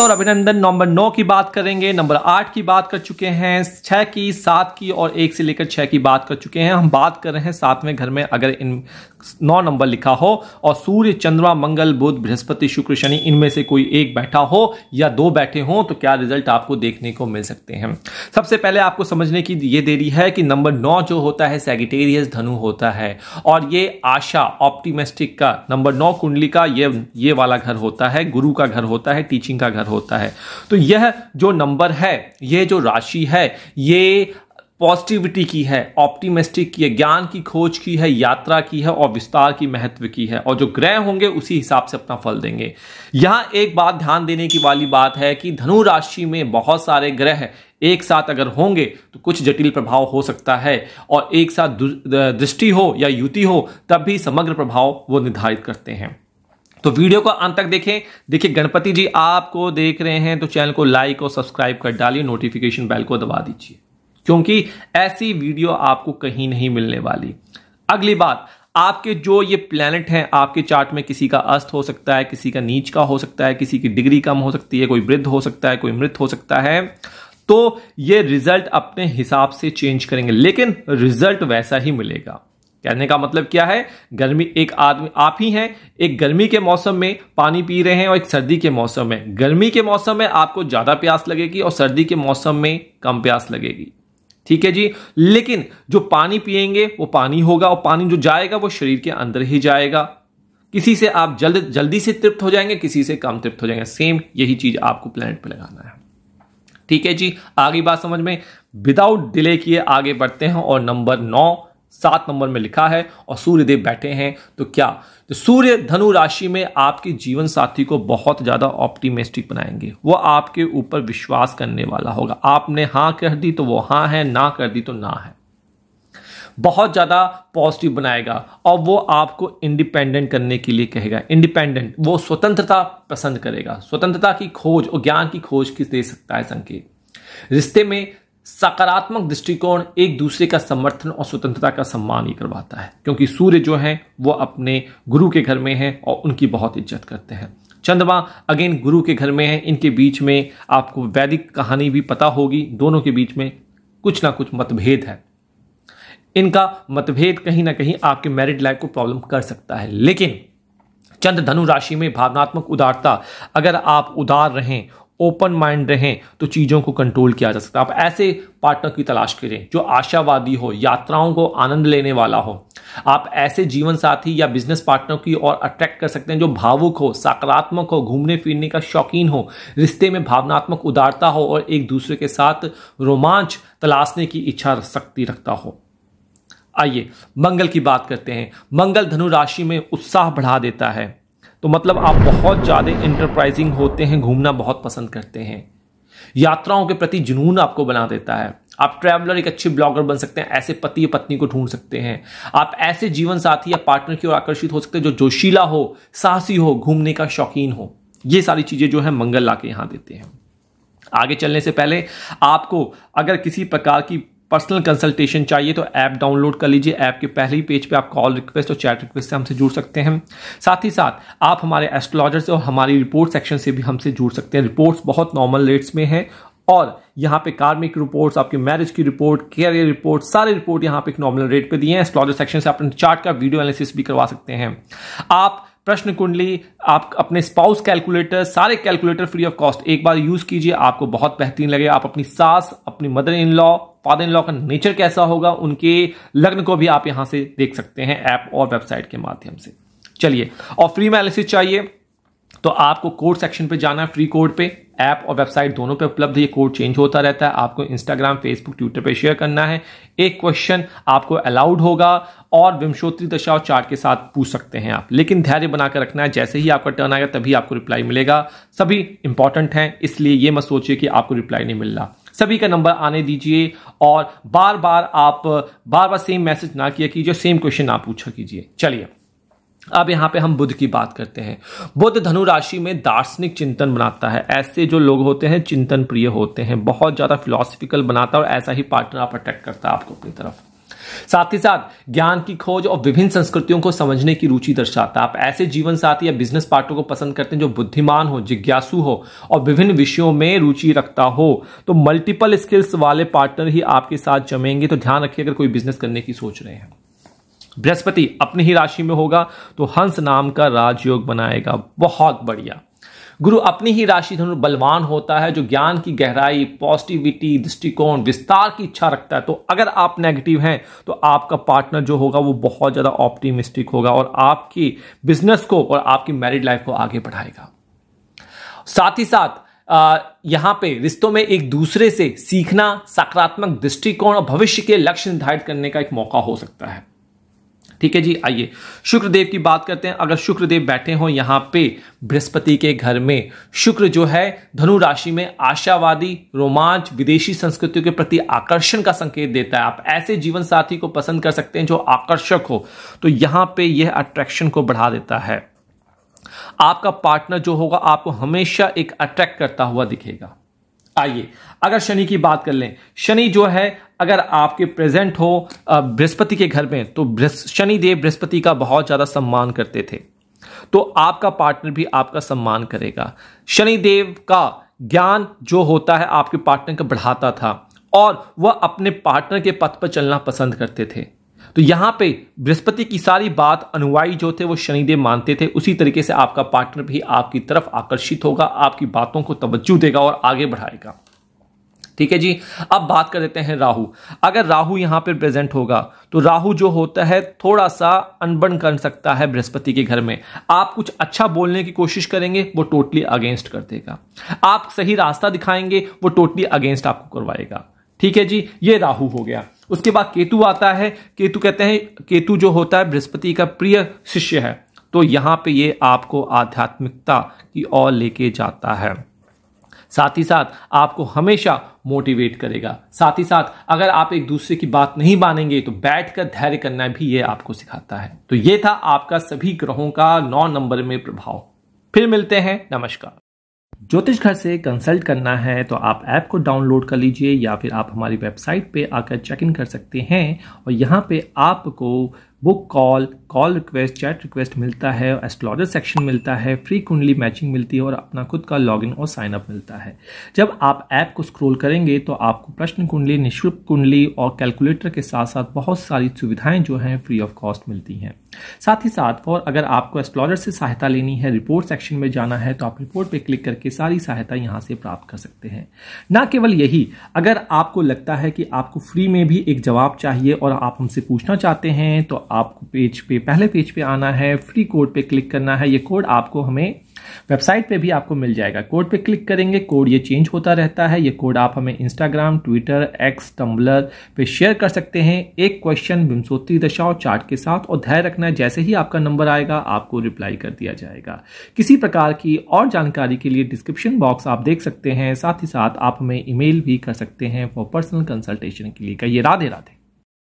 और अभिनंदन नंबर नौ की बात करेंगे, नंबर आठ की बात कर चुके हैं, छह की, सात की और एक से लेकर छह की बात कर चुके हैं। हम बात कर रहे हैं सातवें घर में, अगर इन नौ नंबर लिखा हो, और सूर्य, चंद्रमा, मंगल, बुध, बृहस्पति, शुक्र, शनि, इनमें से कोई एक बैठा हो या दो बैठे हो तो क्या रिज़ल्ट आपको देखने को मिल सकते हैं। सबसे पहले आपको समझने की ये देरी है कि नंबर नौ जो होता है सेगिटेरियस धनु होता है, और ये आशा ऑप्टिमिस्टिक का, नंबर नौ कुंडली का, ये ये वाला घर होता है, गुरु का घर होता है टीचिंग का घर होता है। तो यह जो नंबर है, ये जो राशि है, ये पॉजिटिविटी की है, ऑप्टिमिस्टिक की है, ज्ञान की खोज की है, यात्रा की है और विस्तार की महत्व की है और जो ग्रह होंगे उसी हिसाब से अपना फल देंगे। यहाँ एक बात ध्यान देने की वाली बात है कि धनु राशि में बहुत सारे ग्रह एक साथ अगर होंगे तो कुछ जटिल प्रभाव हो सकता है और एक साथ दृष्टि हो या युति हो, तब भी समग्र प्रभाव वो निर्धारित करते हैं। तो वीडियो को अंत तक देखें। देखिए, गणपति जी, आपको देख रहे हैं तो चैनल को लाइक और सब्सक्राइब कर डालिए, नोटिफिकेशन बेल को दबा दीजिए। क्योंकि ऐसी वीडियो आपको कहीं नहीं मिलने वाली। अगली बात, आपके जो ये प्लैनेट हैं, आपके चार्ट में किसी का अस्त हो सकता है, किसी का नीच का हो सकता है, किसी की डिग्री कम हो सकती है, कोई वृद्ध हो सकता है, कोई मृत हो सकता है तो ये रिज़ल्ट अपने हिसाब से चेंज करेंगे। लेकिन रिज़ल्ट वैसा ही मिलेगा। कहने का मतलब क्या है? गर्मी एक आदमी, आप ही हैं, एक गर्मी के मौसम में पानी पी रहे हैं और एक सर्दी के मौसम में। गर्मी के मौसम में आपको ज़्यादा प्यास लगेगी और सर्दी के मौसम में कम प्यास लगेगी। ठीक है जी? लेकिन जो पानी पिएँगे, वो पानी होगा और पानी जो जाएगा, वो शरीर के अंदर ही जाएगा। किसी से आप जल्द, जल्दी से तृप्त हो जाएँगे, किसी से कम तृप्त हो जाएँगे। सेम यही चीज़ आपको प्लेनेट पे लगाना है। ठीक है जी? आगे बात समझ में? विदाउट डिले किए आगे बढ़ते हैं और नंबर नौ सात नंबर में लिखा है, और सूर्यदेव बैठे हैं तो क्या? तो सूर्य धनु राशि में आपके जीवन साथी को बहुत ज़्यादा ऑप्टिमिस्टिक बनाएँगे। वो आपके ऊपर विश्वास करने वाला होगा। आपने हाँ कर दी तो वो हाँ है, ना कर दी तो ना है। बहुत ज़्यादा पॉजिटिव बनाएगा, और वो आपको इंडिपेंडेंट करने के लिए कहेगा। इंडिपेंडेंट वो स्वतंत्रता पसंद करेगा। स्वतंत्रता की खोज और ज्ञान की खोज किस दे सकता है संकेत? रिश्ते में सकारात्मक दृष्टिकोण एक दूसरे का समर्थन और स्वतंत्रता का सम्मान ही करवाता है। क्योंकि सूर्य जो है, वो अपने गुरु के घर में है और उनकी बहुत इज़्ज़त करते हैं। चंद्रमा, अगेन, गुरु के घर में है। इनके बीच में आपको वैदिक कहानी भी पता होगी। दोनों के बीच में कुछ ना कुछ मतभेद है। इनका मतभेद कहीं ना कहीं आपके मैरिड लाइफ को प्रॉब्लम कर सकता है। लेकिन चंद्र धनु राशि में भावनात्मक उदारता, अगर आप उदार रहें ओपन माइंड रहें तो चीज़ों को कंट्रोल किया जा सकता है। आप ऐसे पार्टनर की तलाश करें, जो आशावादी हो, यात्राओं को आनंद लेने वाला हो। आप ऐसे जीवन साथी या बिज़नेस पार्टनर की ओर अट्रैक्ट कर सकते हैं, जो भावुक हो, सकारात्मक हो, घूमने फिरने का शौकीन हो, रिश्ते में भावनात्मक उदारता हो और एक दूसरे के साथ रोमांच तलाशने की इच्छा शक्ति रखता हो। आइए, मंगल की बात करते हैं। मंगल धनु राशि में उत्साह बढ़ा देता है। तो मतलब आप बहुत ज़्यादा इंटरप्राइजिंग होते हैं, घूमना बहुत पसंद करते हैं। यात्राओं के प्रति जुनून आपको बना देता है। आप ट्रैवलर एक अच्छे ब्लॉगर बन सकते हैं, ऐसे पति या पत्नी को ढूंढ सकते हैं। आप ऐसे जीवन साथी या पार्टनर की ओर आकर्षित हो सकते हैं जो जोशीला हो, साहसी हो, घूमने का शौकीन हो। ये सारी चीज़ें जो है मंगल ला के यहाँ देते हैं। आगे चलने से पहले आपको अगर किसी प्रकार की पर्सनल कंसल्टेशन चाहिए तो ऐप डाउनलोड कर लीजिए। ऐप के पहले ही पेज पे आप कॉल रिक्वेस्ट और चैट रिक्वेस्ट से हमसे जुड़ सकते हैं। साथ ही साथ, आप हमारे एस्ट्रोलॉजर से और हमारी रिपोर्ट सेक्शन से भी हमसे जुड़ सकते हैं। रिपोर्ट्स बहुत नॉर्मल रेट्स में है और यहाँ पे कार्मिक रिपोर्ट्स, आपके मैरिज की रिपोर्ट कैरियर रिपोर्ट, सारे रिपोर्ट यहाँ पे एक नॉर्मल रेट पे दिए हैं। एस्ट्रोलॉजर सेक्शन से अपने चार्ट का वीडियो एनालिसिस भी करवा सकते हैं। आप प्रश्न कुंडली, आप अपने स्पाउस कैलकुलेटर, सारे कैलकुलेटर फ्री ऑफ़ कॉस्ट एक बार यूज़ कीजिए। आपको बहुत बेहतरीन लगे आप अपनी सास, अपनी mother in law father in law का नेचर कैसा होगा, उनके लग्न को भी आप यहाँ से देख सकते हैं ऐप और वेबसाइट के माध्यम से। चलिए, और फ्री में एनालिसिस चाहिए तो आपको कोड सेक्शन पे जाना है फ्री कोड पे, ऐप और वेबसाइट दोनों पे उपलब्ध ये कोड चेंज होता रहता है। आपको इंस्टाग्राम फेसबुक ट्विटर पे शेयर करना है। एक क्वेश्चन आपको अलाउड होगा, और विमशोत्री दशा और चार्ट के साथ पूछ सकते हैं आप। लेकिन धैर्य बनाकर रखना है, जैसे ही आपका टर्न आएगा, तभी आपको रिप्लाई मिलेगा। सभी इंपॉर्टेंट हैं, इसलिए ये मत सोचिए कि आपको रिप्लाई नहीं मिल रहा। सभी का नंबर आने दीजिए और बार बार आप बार बार सेम मैसेज ना किया कीजिए सेम क्वेश्चन ना पूछा कीजिए। चलिए, अब यहाँ पे हम बुद्ध की बात करते हैं। बुद्ध धनु राशि में दार्शनिक चिंतन बनाता है। ऐसे जो लोग होते हैं चिंतन प्रिय होते हैं, बहुत ज़्यादा फिलोसफिकल बनाता है और ऐसा ही पार्टनर आप अट्रैक्ट करता है आपको अपनी तरफ़। साथ ही साथ, ज्ञान की खोज और विभिन्न संस्कृतियों को समझने की रुचि दर्शाता है। आप ऐसे जीवन साथी या बिज़नेस पार्टनर को पसंद करते हैं जो बुद्धिमान हो, जिज्ञासु हो और विभिन्न विषयों में रुचि रखता हो तो मल्टीपल स्किल्स वाले पार्टनर ही आपके साथ जमेंगे। तो ध्यान रखिए, अगर कोई बिज़नेस करने की सोच रहे हैं। बृहस्पति अपनी ही राशि में होगा तो हंस नाम का राजयोग बनाएगा। बहुत बढ़िया। गुरु अपनी ही राशि धनु बलवान होता है, जो ज्ञान की गहराई पॉजिटिविटी दृष्टिकोण, विस्तार की इच्छा रखता है। तो अगर आप नेगेटिव हैं तो आपका पार्टनर जो होगा, वो बहुत ज़्यादा ऑप्टिमिस्टिक होगा और आपकी बिज़नेस को और आपकी मैरिड लाइफ को आगे बढ़ाएगा। साथ ही साथ यहाँ पे रिश्तों में एक दूसरे से सीखना, सकारात्मक दृष्टिकोण और भविष्य के लक्ष्य निर्धारित करने का एक मौका हो सकता है। ठीक है जी, आइए। शुक्रदेव की बात करते हैं। अगर शुक्रदेव बैठे हो यहाँ पे बृहस्पति के घर में। शुक्र जो है, धनु राशि में आशावादी, रोमांच, विदेशी संस्कृतियों के प्रति आकर्षण का संकेत देता है। आप ऐसे जीवन साथी को पसंद कर सकते हैं जो आकर्षक हो। तो यहाँ पे यह अट्रैक्शन को बढ़ा देता है। आपका पार्टनर जो होगा, आपको हमेशा एक अट्रैक्ट करता हुआ दिखेगा। आइए, अगर शनि की बात कर लें। शनि जो है अगर आपके प्रेजेंट हो बृहस्पति के घर में तो शनि देव बृहस्पति का बहुत ज़्यादा सम्मान करते थे। तो आपका पार्टनर भी आपका सम्मान करेगा। शनि देव का ज्ञान जो होता है, आपके पार्टनर का बढ़ाता था और वह अपने पार्टनर के पथ पर चलना पसंद करते थे। तो यहाँ पे बृहस्पति की सारी बात अनुयायी जो थे, वो शनिदेव मानते थे। उसी तरीके से आपका पार्टनर भी आपकी तरफ़ आकर्षित होगा, आपकी बातों को तवज्जो देगा और आगे बढ़ाएगा। ठीक है जी? अब बात कर लेते हैं राहु। अगर राहु यहाँ पर प्रेजेंट होगा तो राहु जो होता है, थोड़ा सा अनबन कर सकता है बृहस्पति के घर में। आप कुछ अच्छा बोलने की कोशिश करेंगे, वो टोटली अगेंस्ट कर देगा। आप सही रास्ता दिखाएँगे, वो टोटली अगेंस्ट आपको करवाएगा। ठीक है जी? ये राहु हो गया। उसके बाद केतु आता है। केतु कहते हैं, केतु जो होता है, बृहस्पति का प्रिय शिष्य है। तो यहाँ पे ये आपको आध्यात्मिकता की ओर लेके जाता है। साथ ही साथ आपको हमेशा मोटिवेट करेगा। साथ ही साथ अगर आप एक दूसरे की बात नहीं मानेंगे तो बैठ कर धैर्य करना भी ये आपको सिखाता है। तो ये था आपका सभी ग्रहों का नौ नंबर में प्रभाव। फिर मिलते हैं। नमस्कार। ज्योतिष घर से कंसल्ट करना है तो आप ऐप को डाउनलोड कर लीजिए या फिर आप हमारी वेबसाइट पे आकर चेक इन कर सकते हैं और यहाँ पे आपको book call call request chat request मिलता है एस्ट्रोलॉजर सेक्शन मिलता है फ्री कुंडली मैचिंग मिलती है और अपना खुद का लॉगिन और साइन अप मिलता है। जब आप ऐप को स्क्रॉल करेंगे तो आपको प्रश्न कुंडली, निःशुल्क कुंडली और कैलकुलेटर के साथ साथ बहुत सारी सुविधाएँ जो हैं फ्री ऑफ़ कॉस्ट मिलती हैं। साथ ही साथ, और अगर आपको एस्ट्रोलॉजर से सहायता लेनी है रिपोर्ट सेक्शन में जाना है तो आप रिपोर्ट पे क्लिक करके सारी सहायता यहाँ से प्राप्त कर सकते हैं। ना केवल यही, अगर आपको लगता है कि आपको फ्री में भी एक जवाब चाहिए और आप हमसे पूछना चाहते हैं तो आपको पेज पे, पहले पेज पे आना है फ्री कोड पे क्लिक करना है, ये कोड आपको हमें वेबसाइट पे भी आपको मिल जाएगा। कोड पे क्लिक करेंगे कोड ये चेंज होता रहता है, ये कोड आप हमें इंस्टाग्राम ट्विटर एक्स टम्बलर पे शेयर कर सकते हैं। एक क्वेश्चन बिमसोत्री दशा और चार्ट के साथ और धैर्य रखना है, जैसे ही आपका नंबर आएगा, आपको रिप्लाई कर दिया जाएगा। किसी प्रकार की और जानकारी के लिए डिस्क्रिप्शन बॉक्स आप देख सकते हैं, साथ ही साथ आप हमें ईमेल भी कर सकते हैं फॉर पर्सनल कंसल्टेशन के लिए। कहिए राधे राधे